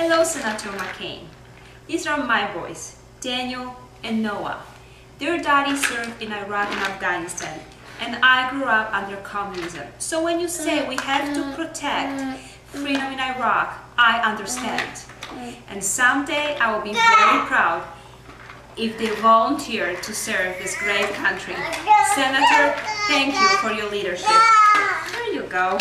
Hello, Senator McCain. These are my boys, Daniel and Noah. Their daddy served in Iraq and Afghanistan, and I grew up under communism. So when you say we have to protect freedom in Iraq, I understand. And someday I will be very proud if they volunteer to serve this great country. Senator, thank you for your leadership. There you go.